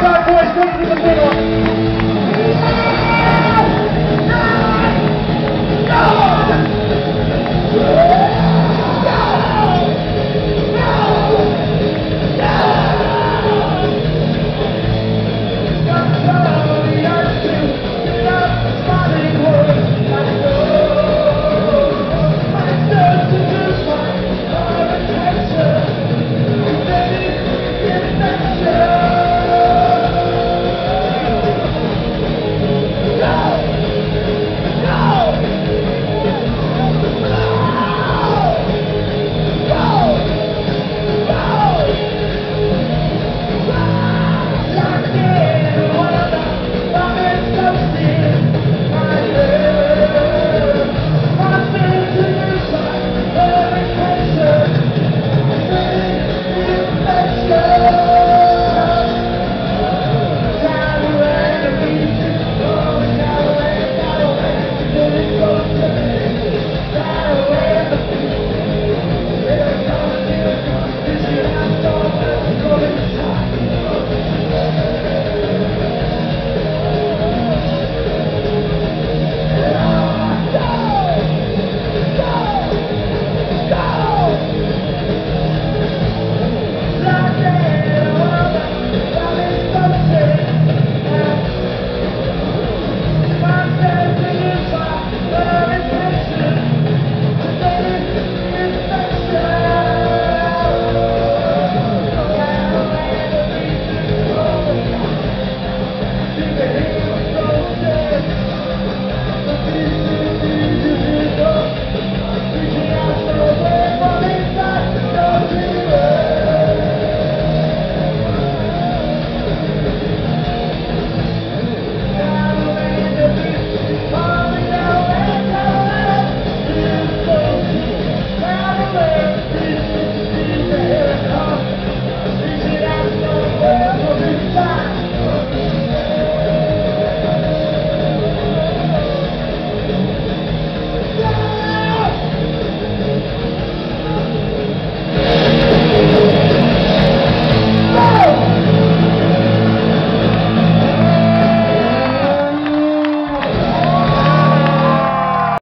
bad boys, come to the middle.